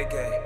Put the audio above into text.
AK.